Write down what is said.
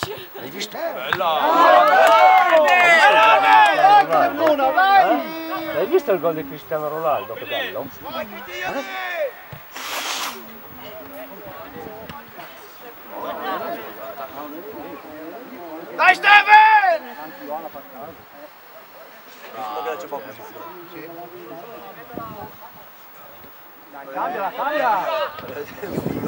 Hai visto? Hai eh? visto il gol di Cristiano Ronaldo? Che bello. Dai Steven! Cambiala, cambia!